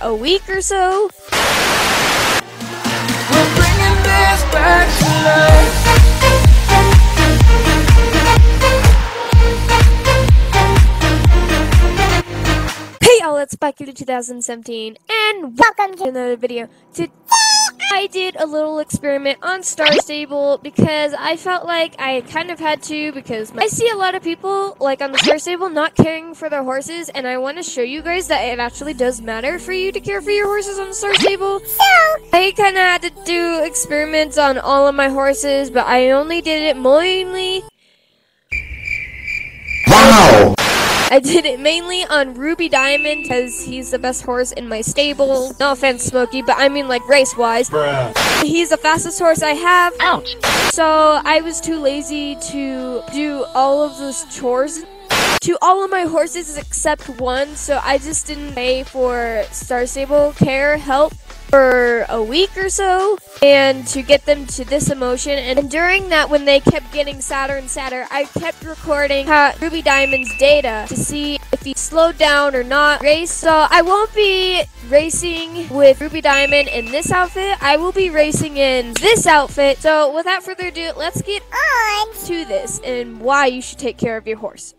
a week or so. Back to 2017 and welcome to another video. Today I did a little experiment on Star Stable because I felt like I kind of had to because I see a lot of people like on the Star Stable not caring for their horses and I want to show you guys that it actually does matter for you to care for your horses on the Star Stable. So I kind of had to do experiments on all of my horses but I only did it mainly I did it mainly on Ruby Diamond because he's the best horse in my stable. No offense, Smokey, but I mean like race wise. He's the fastest horse I have. Ouch. So I was too lazy to do all of those chores to all of my horses except one. So I just didn't pay for Star Stable care help for a week or so and to get them to this emotion. And during that when they kept getting sadder and sadder i kept recording ruby diamond's data to see if he slowed down or not. Race so i won't be racing with ruby diamond in this outfit. I will be racing in this outfit. So without further ado let's get on. to this and why you should take care of your horse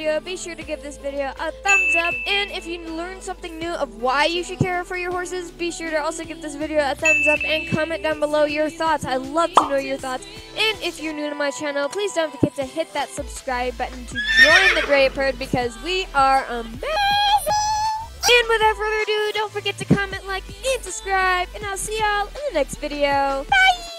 video, be sure to give this video a thumbs up. And if you learned something new of why you should care for your horses, be sure to also give this video a thumbs up and comment down below your thoughts. I love to know your thoughts. And if you're new to my channel, please don't forget to hit that subscribe button to join the Great Herd because we are amazing. And without further ado, don't forget to comment, like, and subscribe. And I'll see y'all in the next video. Bye!